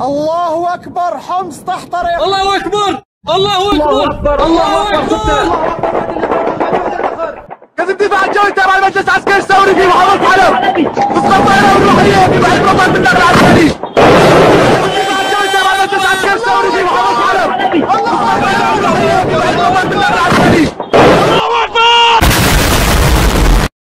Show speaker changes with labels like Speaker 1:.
Speaker 1: الله أكبر حمص تحت طريق
Speaker 2: الله أكبر الله أكبر الله أكبر
Speaker 1: كيف الدفاع الجوي تبع المجلس العسكري الثوري في محافظة حلب تسقط على الروحيه في